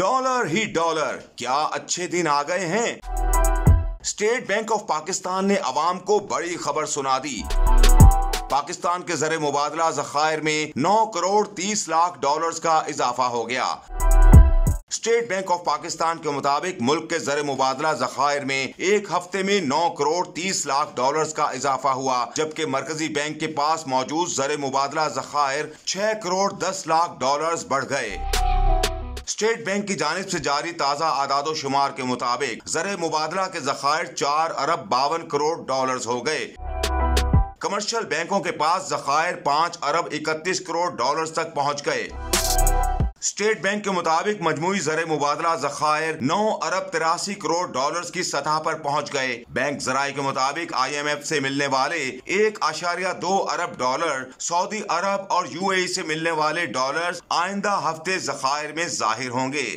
Dollar ही dollar. क्या अच्छे दिन आ गए हैं? स्टेट बैंक ऑफ़ पाकिस्तान ने अवाम को बड़ी खबर सुना दी। पाकिस्तान के जर मुबादला जखायर में 9 करोड़ 30 लाख डॉलर्स का इजाफा हो गया। स्टेट बैंक ऑफ़ पाकिस्तान के मुताबिक मुल्क के जर मुबादला जखायर में एक हफ़्ते में 9 करोड़ 30 लाख डॉलर्स का इजाफा हुआ, जबकि मरकजी बैंक के पास मौजूद जर मुबादला जखायर 6 करोड़ 10 लाख डॉलर्स बढ़ गए। स्टेट बैंक की जानब ऐसी जारी ताज़ा आदाद शुमार के मुताबिक जर मुबादला के जखायर चार अरब बावन करोड़ डॉलर हो गए। कमर्शियल बैंकों के पास जखायर पाँच अरब इकतीस करोड़ डॉलर तक पहुँच गए। स्टेट बैंक के मुताबिक मजमू जर मुबादला जखायर नौ अरब तिरासी करोड़ डॉलर की सतह पर पहुँच गए। बैंक जराये के मुताबिक आई एम एफ़ ऐसी मिलने वाले एक आशारिया दो अरब डॉलर सऊदी अरब और यू ए से मिलने वाले डॉलर आइंदा हफ़्ते जखायर में ज़ाहिर होंगे।